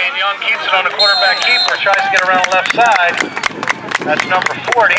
Young keeps it on the quarterback keeper, tries to get around left side. That's number 40.